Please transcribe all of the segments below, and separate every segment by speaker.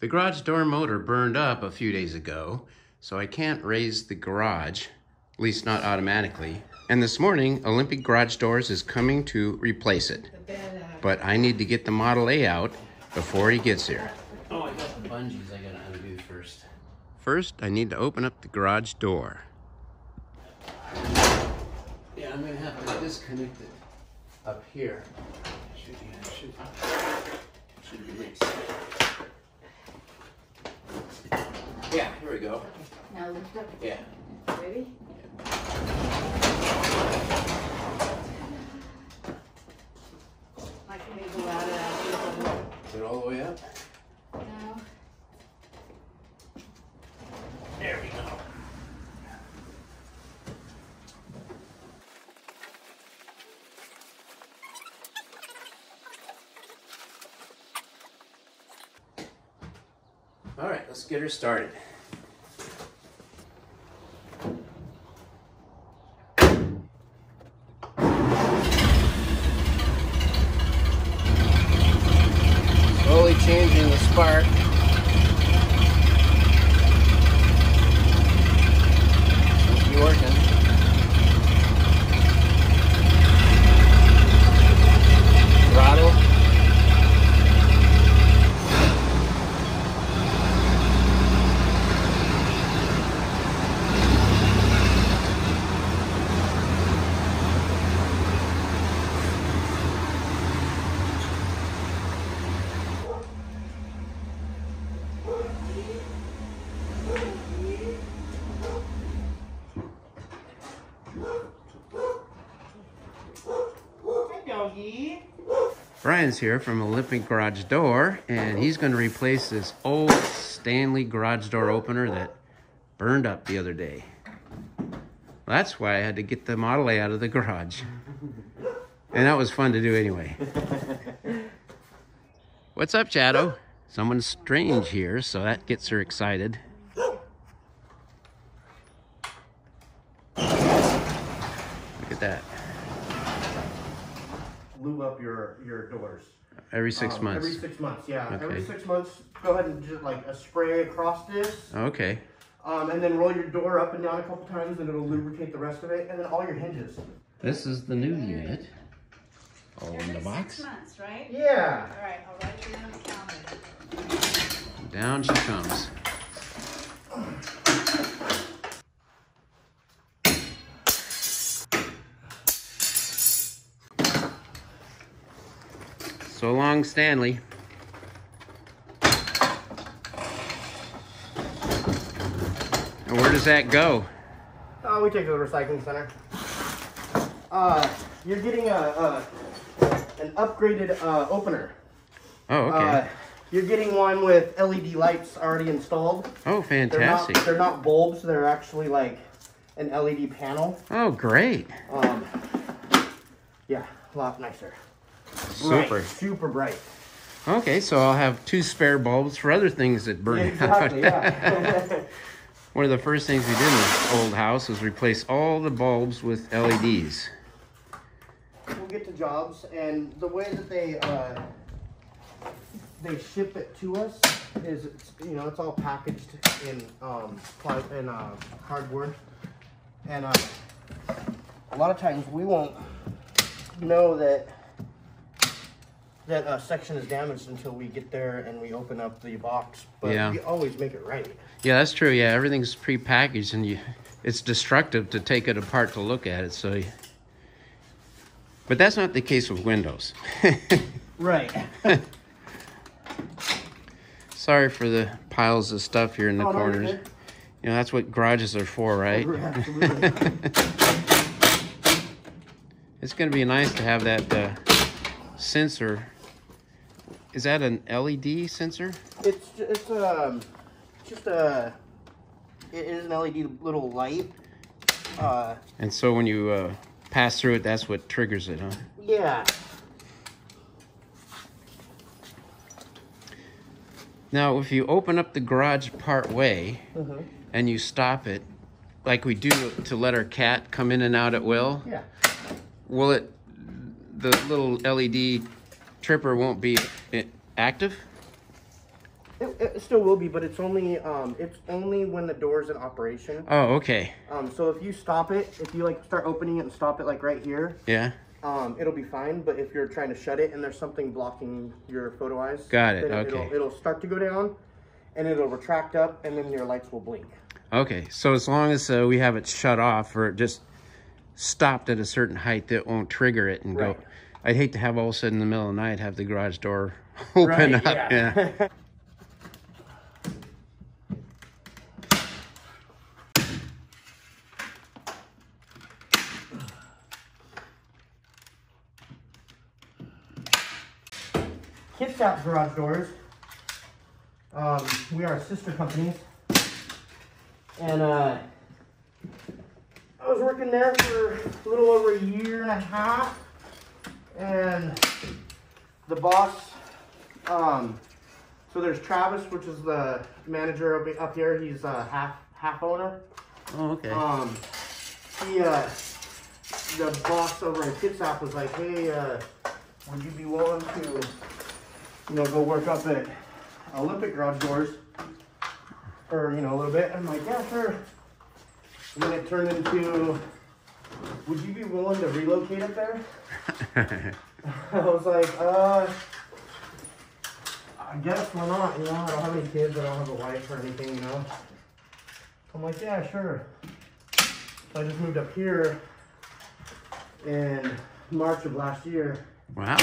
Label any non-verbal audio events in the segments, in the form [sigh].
Speaker 1: The garage door motor burned up a few days ago, so I can't raise the garage, at least not automatically. And this morning, Olympic Garage Doors is coming to replace it. But I need to get the Model A out before he gets here. Oh, I got the bungees I gotta undo first. First, I need to open up the garage door. Yeah, I'm gonna have to disconnect it up here. Should, should, should be nice. Yeah, here we go.
Speaker 2: Now lift up.
Speaker 1: Yeah.
Speaker 2: Ready? Like you may go out and
Speaker 1: Is it all the way up?
Speaker 2: No.
Speaker 1: There we go. All right, let's get her started. Brian's here from Olympic Garage Door, and he's going to replace this old Stanley garage door opener that burned up the other day. That's why I had to get the Model A out of the garage. And that was fun to do anyway. What's up, Shadow? Someone's strange here, so that gets her excited. Look at that.
Speaker 3: Lube up your your doors.
Speaker 1: Every six
Speaker 3: Um,
Speaker 1: months.
Speaker 3: Every six months, yeah.
Speaker 1: Okay.
Speaker 3: Every six months, go ahead and just like a spray across this,
Speaker 1: Okay.
Speaker 3: um, and then roll your door up and down a couple times, and it'll lubricate the rest of it, and then all your hinges.
Speaker 1: This is the new unit. All in the
Speaker 2: Every
Speaker 1: box.
Speaker 2: Six months, right?
Speaker 3: Yeah.
Speaker 2: All right, I'll write you down the calendar.
Speaker 1: Down she comes. So long, Stanley. And where does that go?
Speaker 3: Oh, we take it to the recycling center. Uh, you're getting a, a an upgraded uh, opener.
Speaker 1: Oh, okay.
Speaker 3: Uh, you're getting one with LED lights already installed.
Speaker 1: oh,
Speaker 3: They're not,
Speaker 1: fantastic.
Speaker 3: they're not bulbs. They're actually like an LED panel.
Speaker 1: Oh, great.
Speaker 3: Um, yeah, a lot nicer. Bright,
Speaker 1: Super.
Speaker 3: super bright.
Speaker 1: Okay, so I'll have two spare bulbs for other things that burn
Speaker 3: Yeah, exactly.
Speaker 1: out.
Speaker 3: Yeah. [laughs] [laughs]
Speaker 1: One of the first things we did in this old house was replace all the bulbs with LEDs.
Speaker 3: we'll get to jobs, and the way that they uh, they ship it to us is, it's, you know, it's all packaged in um, in uh, cardboard, and uh, a lot of times we won't know that that uh, section is damaged until we get there and we open up the box. But
Speaker 1: Yeah.
Speaker 3: we always make it right.
Speaker 1: Yeah, that's true. Yeah, everything's pre-packaged, and you, it's destructive to take it apart to look at it. So, you, but that's not the case with Windows. [laughs]
Speaker 3: Right. [laughs]
Speaker 1: Sorry for the piles of stuff here in the
Speaker 3: Oh,
Speaker 1: corners.
Speaker 3: good.
Speaker 1: You know, that's what garages are for, right?
Speaker 3: Absolutely. [laughs]
Speaker 1: It's going to be nice to have that uh, sensor. Is that an LED sensor?
Speaker 3: It's it's um just a it is an LED little light. Uh,
Speaker 1: And so when you uh, pass through it, that's what triggers it, huh?
Speaker 3: yeah.
Speaker 1: Now, if you open up the garage part way
Speaker 3: Mhm.
Speaker 1: and you stop it, like we do to let our cat come in and out at will,
Speaker 3: Yeah.
Speaker 1: will it, the little LED tripper won't be active?
Speaker 3: It, it still will be, but it's only um, it's only when the door's in operation.
Speaker 1: Oh, okay.
Speaker 3: Um, so if you stop it, if you like start opening it and stop it like right here,
Speaker 1: Yeah.
Speaker 3: um, it'll be fine. But if you're trying to shut it and there's something blocking your photo eyes,
Speaker 1: Got it, okay.
Speaker 3: It'll, it'll start to go down, and it'll retract up, and then your lights will blink.
Speaker 1: Okay. So as long as uh, we have it shut off or just stopped at a certain height, that won't trigger it and
Speaker 3: Right.
Speaker 1: go. I'd hate to have all of a sudden in the middle of the night have the garage door open up. Yeah.
Speaker 3: Kitsap Garage Doors. Um, we are sister companies. And uh, I was working there for a little over a year and a half. And the boss, um, so there's Travis, which is the manager up, up here. He's uh, half half owner.
Speaker 1: Oh, okay.
Speaker 3: Um, he, uh, the boss over in Kitsap was like, hey, uh, would you be willing to, you know, go work up at Olympic Garage Doors for, you know, a little bit? I'm like, yeah, sure. And then it turned into, would you be willing to relocate up there? [laughs] [laughs] I was like, uh, I guess why not? You know, I don't have any kids, I don't have a wife or anything, you know. I'm like, yeah, sure. So I just moved up here in March of last year,
Speaker 1: wow.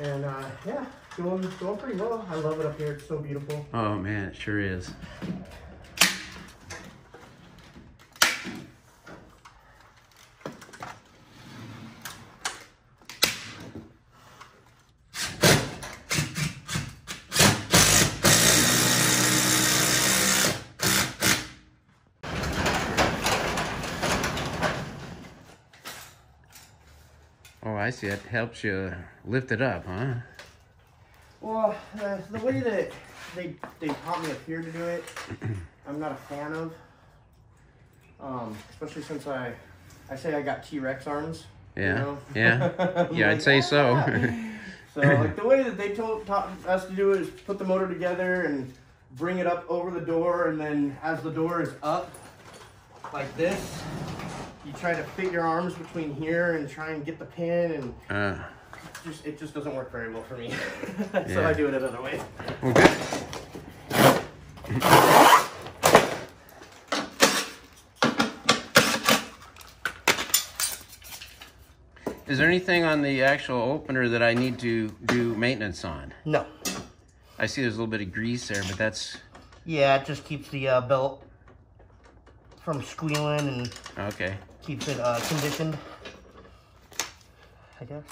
Speaker 3: and uh, yeah, going going pretty well. I love it up here. It's so beautiful.
Speaker 1: Oh man, it sure is. I see. It helps you lift it up, huh?
Speaker 3: Well, uh, the way that they they taught me up here to do it, [clears throat] I'm not a fan of. Um, especially since I I say I got T Rex arms. you
Speaker 1: Yeah.
Speaker 3: know?
Speaker 1: Yeah. [laughs] Yeah, I'd
Speaker 3: like,
Speaker 1: say so. [laughs]
Speaker 3: So like the way that they told taught us to do it is put the motor together and bring it up over the door, and then as the door is up, like this, you try to fit your arms between here and try and get the pin, and
Speaker 1: Uh,
Speaker 3: just it just doesn't work very well for me. [laughs] so
Speaker 1: Yeah.
Speaker 3: I do it another way.
Speaker 1: good. Is there anything on the actual opener that I need to do maintenance on?
Speaker 3: No.
Speaker 1: I see there's a little bit of grease there, but that's
Speaker 3: Yeah, it just keeps the uh, belt from squealing and
Speaker 1: okay.
Speaker 3: Keeps it uh, conditioned. I guess.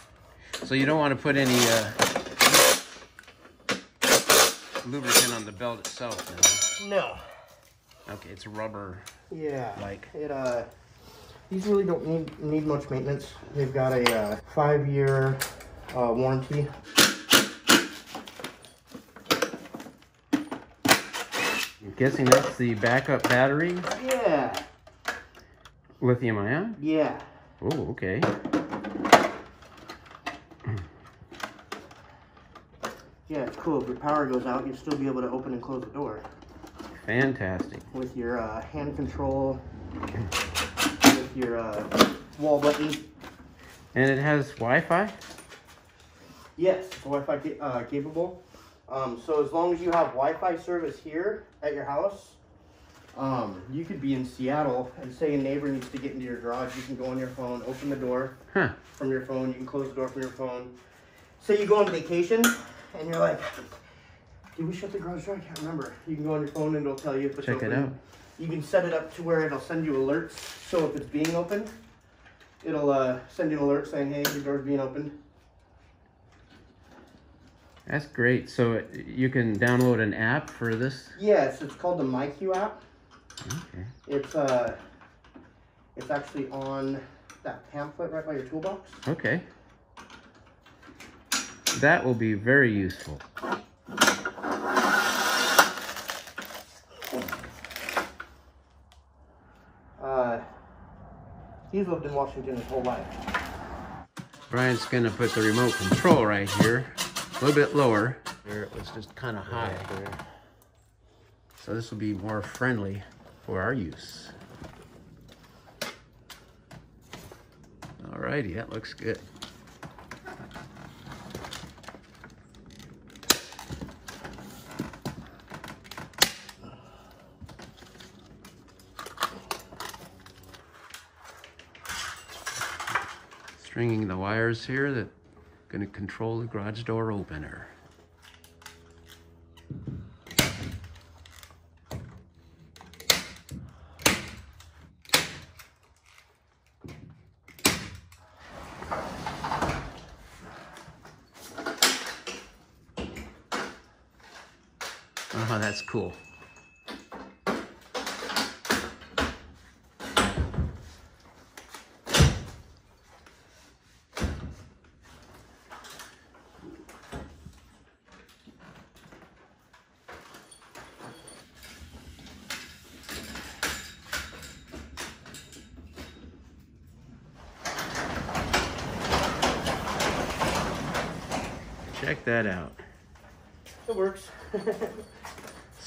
Speaker 1: So you don't want to put any uh, lubricant on the belt itself, no?
Speaker 3: No.
Speaker 1: Okay, it's rubber.
Speaker 3: Yeah.
Speaker 1: Like?
Speaker 3: it. Uh, these really don't need need much maintenance. They've got a uh, five year uh, warranty.
Speaker 1: I'm guessing that's the backup battery,
Speaker 3: Yeah.
Speaker 1: Lithium ion.
Speaker 3: Yeah.
Speaker 1: Oh, okay.
Speaker 3: Yeah, it's cool. If your power goes out, you'll still be able to open and close the door
Speaker 1: Fantastic.
Speaker 3: with your uh, hand control, with your uh, wall button.
Speaker 1: And it has Wi-Fi?
Speaker 3: Yes, Wi-Fi uh, capable. Um, so as long as you have Wi-Fi service here at your house, um, you could be in Seattle and say a neighbor needs to get into your garage. You can go on your phone, open the door
Speaker 1: Huh.
Speaker 3: from your phone. You can close the door from your phone. Say you go on vacation and you're like, "Did we shut the garage door? I can't remember." You can go on your phone and it'll tell you if it's
Speaker 1: Check it
Speaker 3: open.
Speaker 1: out.
Speaker 3: You can set it up to where it'll send you alerts. So if it's being opened, it'll uh, send you an alert saying, "Hey, your door's being opened."
Speaker 1: That's great. So it- you can download an app for this?
Speaker 3: Yes, it's called the MyQ app.
Speaker 1: Okay.
Speaker 3: It's uh, it's actually on that pamphlet right by your toolbox.
Speaker 1: Okay. That will be very useful.
Speaker 3: Uh, he's lived in Washington his whole life.
Speaker 1: Brian's gonna put the remote control right here, a little bit lower. There it was just kind of high.
Speaker 3: there.
Speaker 1: So this will be more friendly for our use. Alrighty, that looks good. Stringing the wires here that going to control the garage door opener. Oh, that's cool. Check that out.
Speaker 3: It works. [laughs]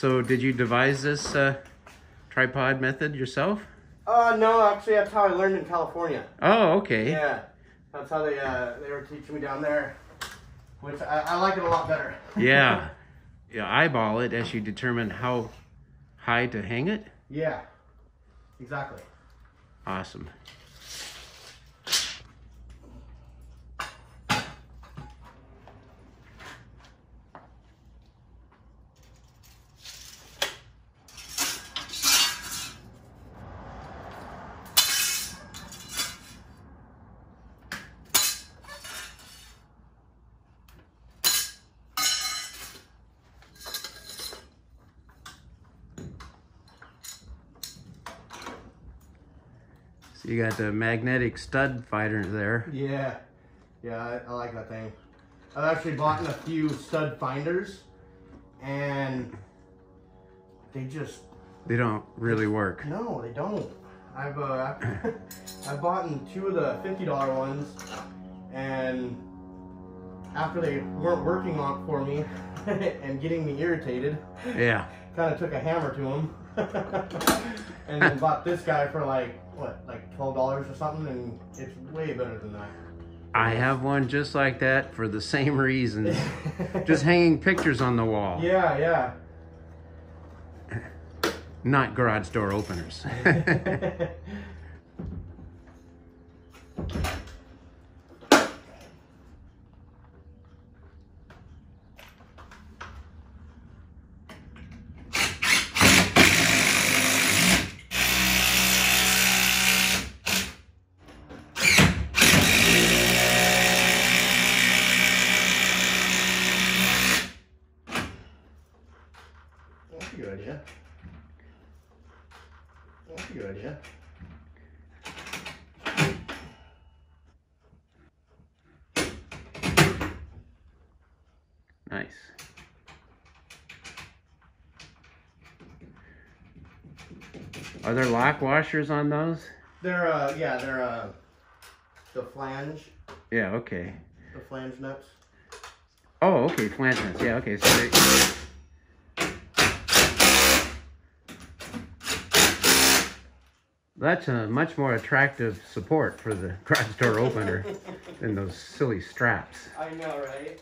Speaker 1: So, did you devise this uh, tripod method yourself?
Speaker 3: uh, no, actually, that's how I learned in California.
Speaker 1: Oh, okay.
Speaker 3: Yeah, that's how they uh, they were teaching me down there, which I, I like it a lot better. [laughs]
Speaker 1: yeah. Yeah, eyeball it as you determine how high to hang it.
Speaker 3: yeah, exactly.
Speaker 1: Awesome. So you got the magnetic stud finder there.
Speaker 3: Yeah, yeah, I, I like that thing. I've actually bought a few stud finders, and they just
Speaker 1: They don't really work.
Speaker 3: no, they don't. I've uh, I've [laughs] bought two of the fifty dollar ones, and after they weren't working on for me [laughs] and getting me irritated,
Speaker 1: Yeah.
Speaker 3: Kind of took a hammer to him [laughs] and then bought this guy for like what, like twelve dollars or something, and it's way better than that.
Speaker 1: I have one just like that for the same reasons. [laughs] just hanging pictures on the wall,
Speaker 3: Yeah, yeah.
Speaker 1: not garage door openers. [laughs]
Speaker 3: That's a good idea. That's a good idea.
Speaker 1: Nice. Are there lock washers on those?
Speaker 3: They're uh yeah, they're uh the flange,
Speaker 1: Yeah, okay.
Speaker 3: the flange nuts.
Speaker 1: Oh, okay, flange nuts. Yeah, okay. So they... That's a much more attractive support for the [laughs] garage door opener than those silly straps.
Speaker 3: I know, right?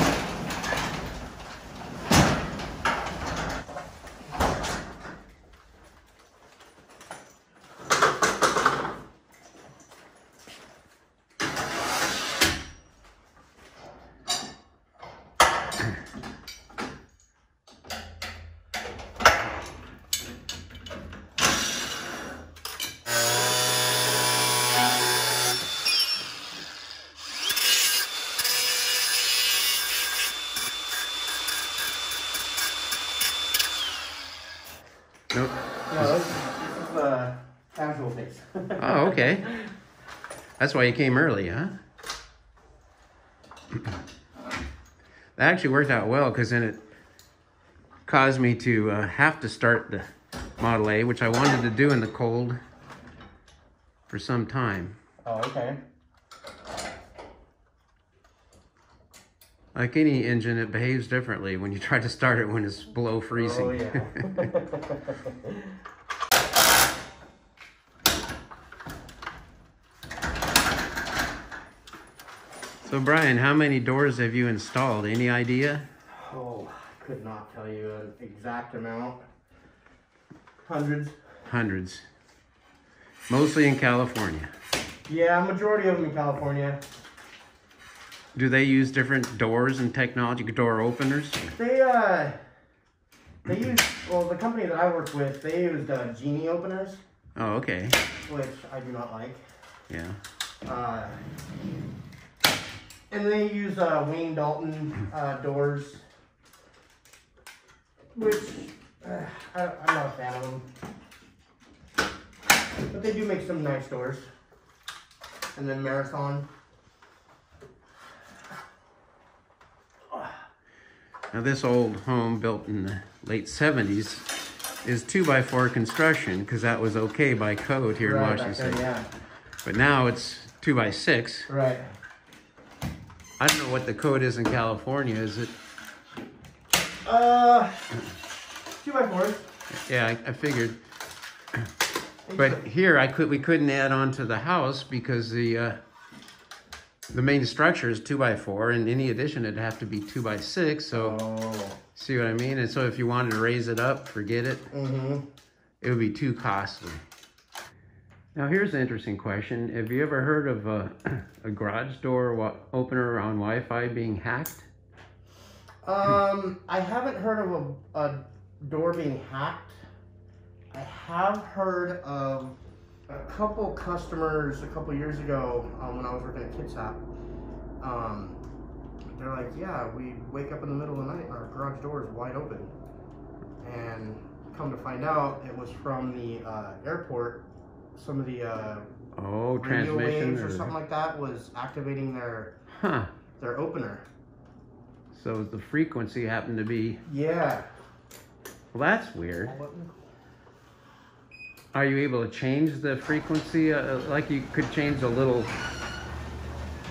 Speaker 1: That's why you came early, huh? [clears throat] That actually worked out well because then it caused me to uh, have to start the Model A, which I wanted to do in the cold for some time.
Speaker 3: Oh, okay.
Speaker 1: Like any engine, it behaves differently when you try to start it when it's below freezing.
Speaker 3: Oh yeah. [laughs] [laughs]
Speaker 1: so Brian, how many doors have you installed? Any idea?
Speaker 3: oh, could not tell you an exact amount. Hundreds.
Speaker 1: Hundreds. Mostly in California.
Speaker 3: Yeah, majority of them in California.
Speaker 1: Do they use different doors and technology, door openers?
Speaker 3: They uh, they use well the company that I work with. They used uh, genie openers,
Speaker 1: Oh, okay.
Speaker 3: which I do not like.
Speaker 1: Yeah.
Speaker 3: Uh, and they use uh, Wayne Dalton uh, doors, which uh, I, I'm not a fan of them. But they do make some nice doors. And then Marathon.
Speaker 1: Now this old home built in the late 70s is two by four construction because that was okay by code here in
Speaker 3: Right, back
Speaker 1: Washington State.
Speaker 3: yeah.
Speaker 1: But now it's two by six.
Speaker 3: Right.
Speaker 1: I don't know what the code is in California. Is it?
Speaker 3: Uh, two by fours.
Speaker 1: Yeah, I, I figured. But here I could we couldn't add on to the house because the uh, the main structure is two by four, and any addition it'd have to be two by six. So
Speaker 3: Oh.
Speaker 1: see what I mean? And so if you wanted to raise it up, forget it.
Speaker 3: Mm-hmm.
Speaker 1: It would be too costly. Now here's an interesting question. Have you ever heard of a, [clears throat] a garage door opener on Wi-Fi being hacked?
Speaker 3: Um, I haven't heard of a, a door being hacked. I have heard of a couple customers a couple years ago um, when I was working at Kitsap. Um, they're like, yeah, we wake up in the middle of the night and our garage door is wide open. And come to find out, it was from the uh, airport. Some of the uh,
Speaker 1: Oh,
Speaker 3: radio
Speaker 1: transmission
Speaker 3: waves or something like that was activating their
Speaker 1: Huh.
Speaker 3: their opener.
Speaker 1: So the frequency happened to be.
Speaker 3: Yeah.
Speaker 1: Well, that's weird. Are you able to change the frequency? Uh, like you could change a little.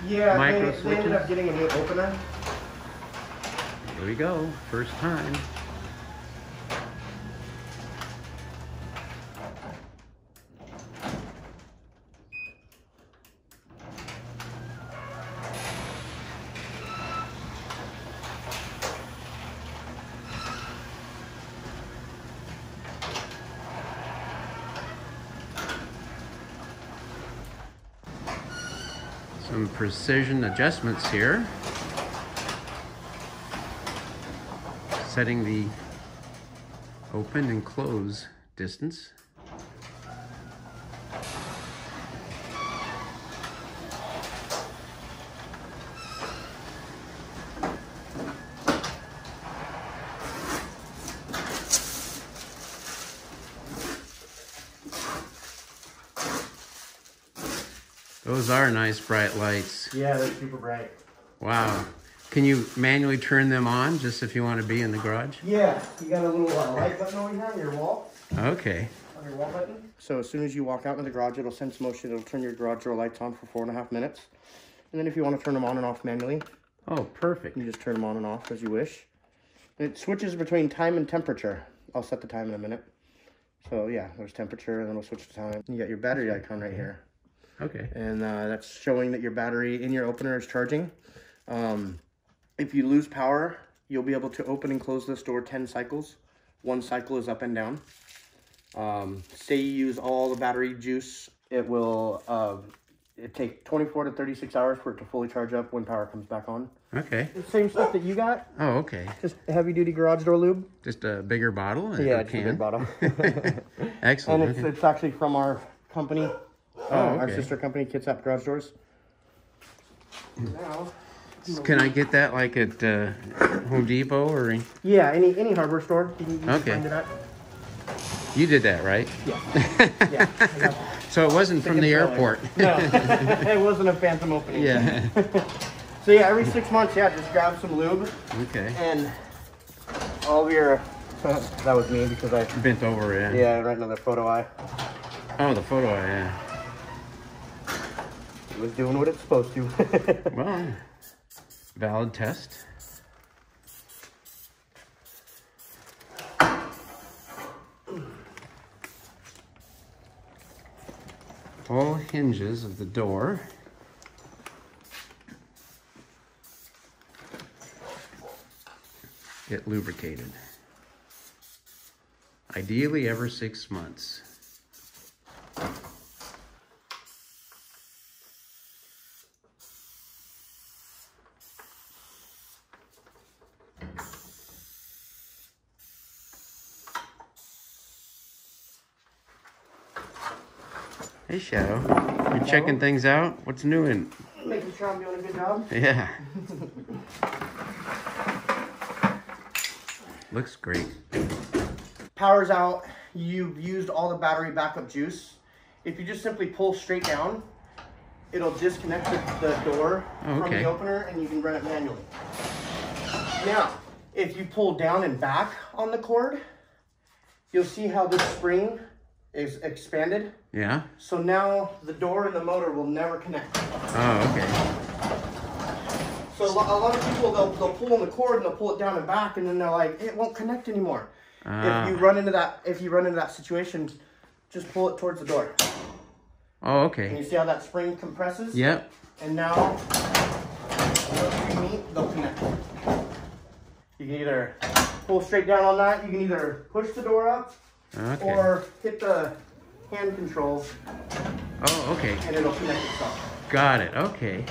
Speaker 3: Yeah,
Speaker 1: Micro
Speaker 3: they, they ended up getting a new opener.
Speaker 1: Here we go. First time. Some adjustments here. Setting the open and close distance. Those are nice bright lights.
Speaker 3: Yeah, they're super bright.
Speaker 1: Wow. Can you manually turn them on just if you want to be in the garage?
Speaker 3: Yeah, you got a little uh, light button over here on your wall.
Speaker 1: Okay.
Speaker 3: On your wall button. So as soon as you walk out into the garage, it'll sense motion. It'll turn your garage door lights on for four and a half minutes. And then if you want to turn them on and off manually,
Speaker 1: Oh, perfect.
Speaker 3: you just turn them on and off as you wish. And it switches between time and temperature. I'll set the time in a minute. So yeah, there's temperature, and then we'll switch to time. You got your battery icon right here.
Speaker 1: Okay.
Speaker 3: and uh, that's showing that your battery in your opener is charging. Um, if you lose power, you'll be able to open and close this door 10 cycles. One cycle is up and down. Um, say you use all the battery juice, it will uh, it take 24 to 36 hours for it to fully charge up when power comes back on.
Speaker 1: Okay.
Speaker 3: Same stuff that you got,
Speaker 1: Oh, okay.
Speaker 3: just a heavy duty garage door lube.
Speaker 1: Just a bigger bottle? and
Speaker 3: Yeah,
Speaker 1: a can?
Speaker 3: bottle. [laughs] [laughs]
Speaker 1: Excellent.
Speaker 3: and it's, it's actually from our company, uh,
Speaker 1: Oh,
Speaker 3: our sister company, Kitsap Garage Doors. Now,
Speaker 1: Can I get that like at uh, Home Depot or
Speaker 3: Yeah, any any hardware store you can, you
Speaker 1: Okay.
Speaker 3: find it at.
Speaker 1: you did that, right?
Speaker 3: Yeah, [laughs] yeah. I got.
Speaker 1: So it wasn't from the
Speaker 3: and
Speaker 1: airport.
Speaker 3: it. No, [laughs] it wasn't a phantom opening.
Speaker 1: yeah. [laughs]
Speaker 3: So yeah, every six months, yeah, just grab some lube
Speaker 1: okay.
Speaker 3: and all of your. that was me because I.
Speaker 1: Bent over, yeah.
Speaker 3: Yeah, right another photo eye.
Speaker 1: Oh, the photo, eye.
Speaker 3: yeah was doing what it's supposed to. [laughs]
Speaker 1: well, valid test. All hinges of the door. get lubricated. Ideally every six months. Hey Shadow, you checking things out? What's new in?
Speaker 3: Making sure I'm doing a good job.
Speaker 1: Yeah. Looks great.
Speaker 3: Power's out. You've used all the battery backup juice. If you just simply pull straight down, it'll disconnect the, the door oh, from
Speaker 1: Okay.
Speaker 3: the opener and you can run it manually. Now, if you pull down and back on the cord, you'll see how this spring is expanded.
Speaker 1: Yeah?
Speaker 3: So now the door and the motor will never connect.
Speaker 1: Oh, okay.
Speaker 3: So a lot of people, they'll, they'll pull on the cord and they'll pull it down and back and then they're like, it won't connect anymore.
Speaker 1: Ah.
Speaker 3: If you run into that, if you run into that situation, just pull it towards the door.
Speaker 1: Oh,
Speaker 3: And
Speaker 1: okay.
Speaker 3: you see how that spring compresses?
Speaker 1: Yep.
Speaker 3: And now, meet, they'll connect. You can either pull straight down on that, you can either push the door up
Speaker 1: Okay.
Speaker 3: or hit the hand controls.
Speaker 1: Oh, okay.
Speaker 3: and it'll connect itself.
Speaker 1: Got it. Okay.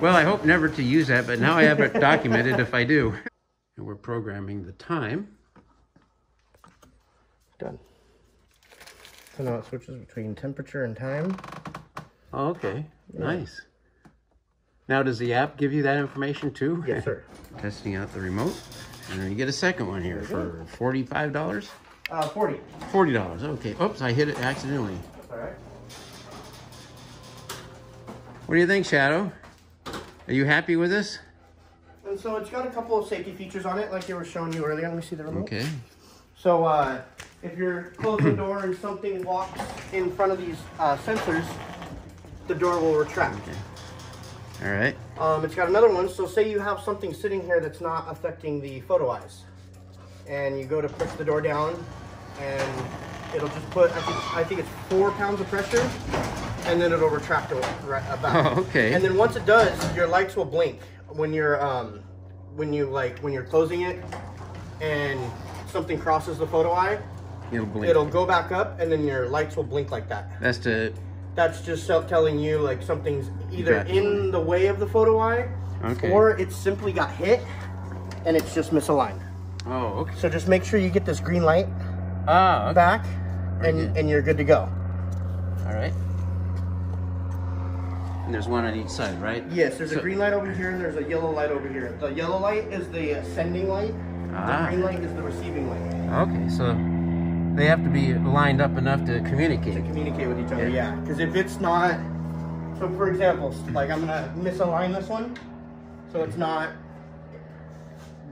Speaker 1: Well, I hope never to use that, but now I have it [laughs] documented if I do. And we're programming the time.
Speaker 3: Done. So now it switches between temperature and time.
Speaker 1: Oh, okay. Nice. Now, does the app give you that information too?
Speaker 3: Yes, sir. [laughs]
Speaker 1: Testing out the remote. And you get a second one here for $45?
Speaker 3: Uh, 40.
Speaker 1: $40. Okay. Oops, I hit it accidentally.
Speaker 3: That's all right.
Speaker 1: What do you think, Shadow? Are you happy with this?
Speaker 3: And so it's got a couple of safety features on it, like they were showing you earlier. Let me see the remote.
Speaker 1: Okay.
Speaker 3: So uh, if you're closing the door and something walks in front of these uh, sensors, the door will retract.
Speaker 1: All right.
Speaker 3: Um, it's got another one. So say you have something sitting here that's not affecting the photo eyes, and you go to push the door down, and it'll just put I think, I think it's four pounds of pressure, and then it'll retract right about.
Speaker 1: Oh, okay.
Speaker 3: And then once it does, your lights will blink when you're um, when you like when you're closing it, and something crosses the photo eye.
Speaker 1: It'll blink.
Speaker 3: It'll go back up, and then your lights will blink like that.
Speaker 1: That's to.
Speaker 3: That's just self telling you like something's either in the way of the photo eye,
Speaker 1: Okay.
Speaker 3: or it's simply got hit, and it's just misaligned.
Speaker 1: Oh, okay.
Speaker 3: So just make sure you get this green light
Speaker 1: Ah, okay.
Speaker 3: back, and and you're good to go.
Speaker 1: All right. And there's one on each side, right?
Speaker 3: Yes, there's a green light over here, and there's a yellow light over here. The yellow light is the sending light.
Speaker 1: Ah.
Speaker 3: The green light is the receiving light
Speaker 1: Okay, so they have to be lined up enough to communicate.
Speaker 3: to
Speaker 1: communicate.
Speaker 3: with each other.
Speaker 1: Yeah.
Speaker 3: Yeah, because if it's not, so for example, like I'm gonna misalign this one, so it's not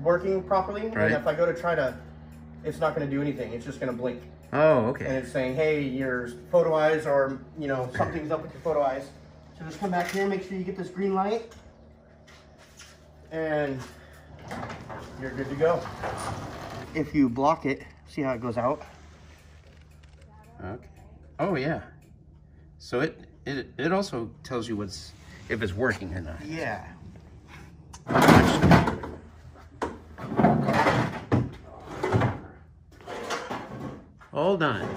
Speaker 3: working properly.
Speaker 1: Right.
Speaker 3: And if I go to try to, it's not gonna do anything. It's just gonna blink,
Speaker 1: Oh, okay.
Speaker 3: and it's saying, hey, your photo eyes, or you know, something's up with your photo eyes. So just come back here, make sure you get this green light, and you're good to go. If you block it, see how it goes out.
Speaker 1: Okay. Oh, yeah. So it it it also tells you what's if it's working or not.
Speaker 3: Yeah.
Speaker 1: All done.